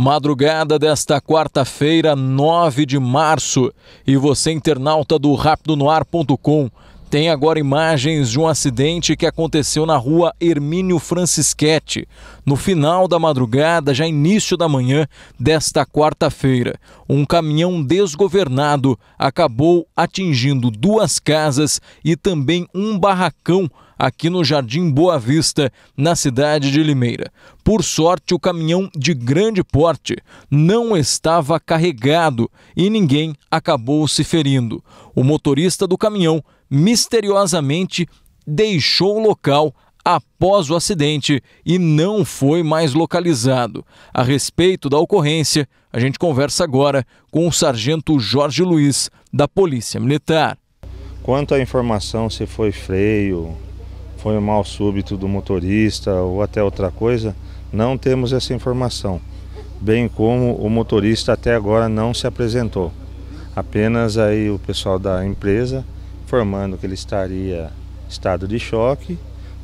Madrugada desta quarta-feira, 9 de março, e você internauta do rapidonoar.com tem agora imagens de um acidente que aconteceu na rua Hermínio Francischetti, no final da madrugada, já início da manhã desta quarta-feira. Um caminhão desgovernado acabou atingindo duas casas e também um barracão aqui no Jardim Boa Vista, na cidade de Limeira. Por sorte, o caminhão de grande porte não estava carregado e ninguém acabou se ferindo. O motorista do caminhão misteriosamente deixou o local após o acidente e não foi mais localizado. A respeito da ocorrência, a gente conversa agora com o sargento Jorge Luiz, da Polícia Militar. Quanto à informação se foi freio, foi um mal súbito do motorista ou até outra coisa, não temos essa informação. Bem como o motorista até agora não se apresentou. Apenas aí o pessoal da empresa informando que ele estaria em estado de choque,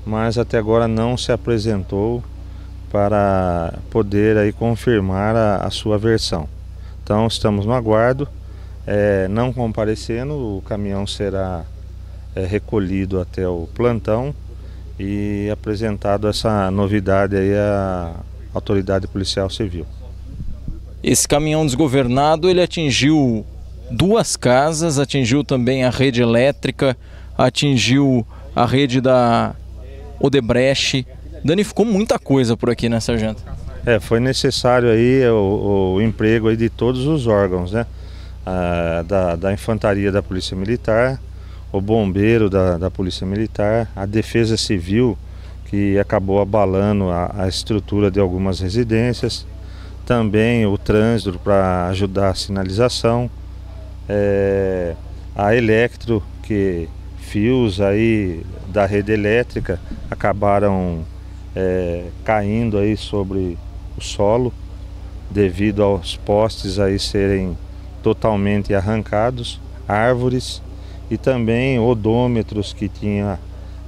mas até agora não se apresentou para poder aí confirmar a, a sua versão. Então estamos no aguardo, é, não comparecendo, o caminhão será é, recolhido até o plantão e apresentado essa novidade aí à autoridade policial civil. Esse caminhão desgovernado ele atingiu duas casas, atingiu também a rede elétrica, atingiu a rede da Odebrecht, danificou muita coisa por aqui, né, sargento? É, foi necessário aí o, o emprego aí de todos os órgãos, né? Ah, da, da infantaria da Polícia Militar, o bombeiro da, da Polícia Militar, a Defesa Civil, que acabou abalando a, a estrutura de algumas residências, também o trânsito para ajudar a sinalização, é, a Electro, que fios aí da rede elétrica acabaram é, caindo aí sobre o solo devido aos postes aí serem totalmente arrancados, árvores e também odômetros que tinha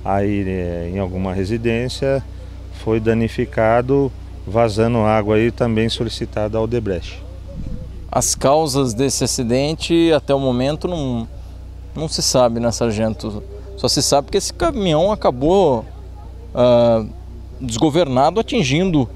aí é, em alguma residência foi danificado, vazando água aí também solicitada ao Debreche. As causas desse acidente até o momento não, não se sabe, né, sargento? Só se sabe que esse caminhão acabou uh, desgovernado, atingindo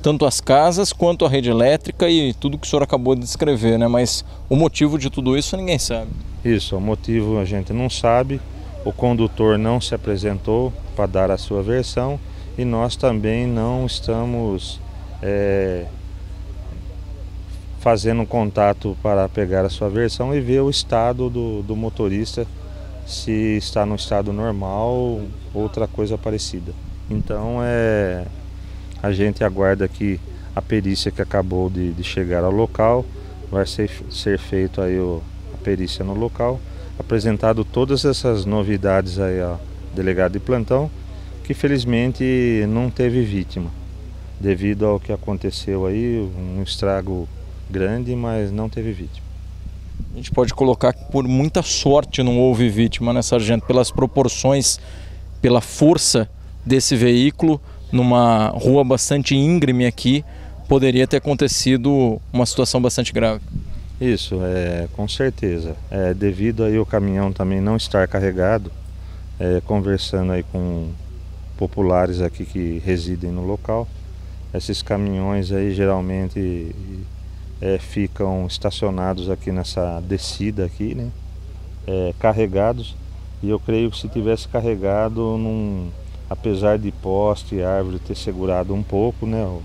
tanto as casas quanto a rede elétrica e tudo que o senhor acabou de descrever, né? Mas o motivo de tudo isso ninguém sabe. Isso, o motivo a gente não sabe. O condutor não se apresentou para dar a sua versão e nós também não estamos é, fazendo contato para pegar a sua versão e ver o estado do, do motorista, se está no estado normal ou outra coisa parecida. Então é, a gente aguarda que a perícia que acabou de, de chegar ao local, vai ser, ser feito aí o, a perícia no local, apresentado todas essas novidades aí ao delegado de plantão, que felizmente não teve vítima, devido ao que aconteceu aí, um estrago grande, mas não teve vítima. A gente pode colocar que por muita sorte não houve vítima, né, sargento? Pelas proporções, pela força desse veículo, numa rua bastante íngreme aqui, poderia ter acontecido uma situação bastante grave. Isso, é, com certeza. É, devido aí o caminhão também não estar carregado, é, conversando aí com populares aqui que residem no local, esses caminhões aí geralmente é, ficam estacionados aqui nessa descida aqui, né? É, carregados. E eu creio que se tivesse carregado, num, apesar de poste e árvore ter segurado um pouco, né? O,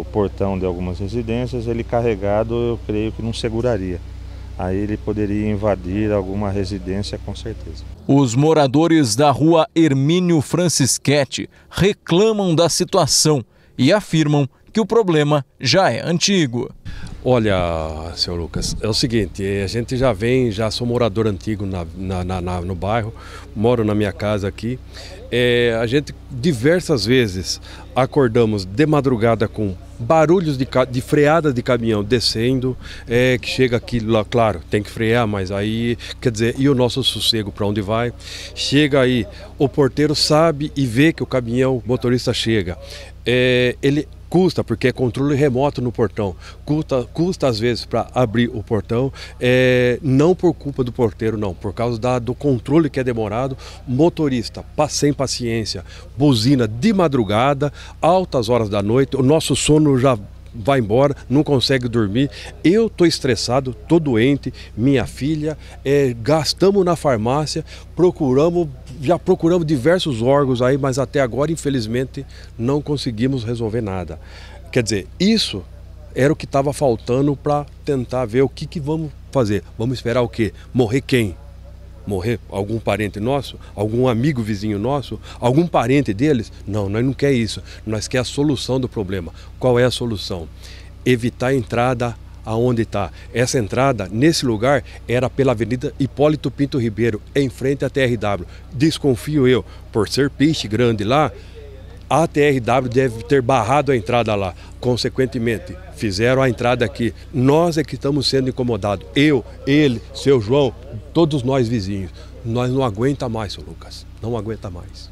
o portão de algumas residências, ele carregado eu creio que não seguraria aí ele poderia invadir alguma residência com certeza. Os moradores da rua Hermínio Francischetti reclamam da situação e afirmam que o problema já é antigo. Olha, senhor Lucas, é o seguinte, a gente já vem, já sou morador antigo na, na, na, no bairro, moro na minha casa aqui. É, a gente diversas vezes acordamos de madrugada com barulhos de, de freada de caminhão descendo, é, que chega aqui, lá, claro, tem que frear, mas aí, quer dizer, e o nosso sossego para onde vai? Chega aí, o porteiro sabe e vê que o caminhão, o motorista chega. É, ele Custa, porque é controle remoto no portão. Custa, custa às vezes para abrir o portão, é, não por culpa do porteiro, não, por causa da, do controle que é demorado. Motorista sem paciência, buzina de madrugada, altas horas da noite, o nosso sono já vai embora, não consegue dormir. Eu estou estressado, estou doente, minha filha, é, gastamos na farmácia, procuramos, já procuramos diversos órgãos aí, mas até agora, infelizmente, não conseguimos resolver nada. Quer dizer, isso era o que estava faltando para tentar ver o que, que vamos fazer. Vamos esperar o quê? Morrer quem? Morrer algum parente nosso, algum amigo vizinho nosso, algum parente deles? Não, nós não quer isso. Nós quer a solução do problema. Qual é a solução? Evitar a entrada aonde está. Essa entrada, nesse lugar, era pela Avenida Hipólito Pinto Ribeiro, em frente à TRW. Desconfio eu, por ser peixe grande lá, a TRW deve ter barrado a entrada lá. Consequentemente, fizeram a entrada aqui. Nós é que estamos sendo incomodados. Eu, ele, seu João, todos nós vizinhos. Nós não aguenta mais, seu Lucas. Não aguenta mais.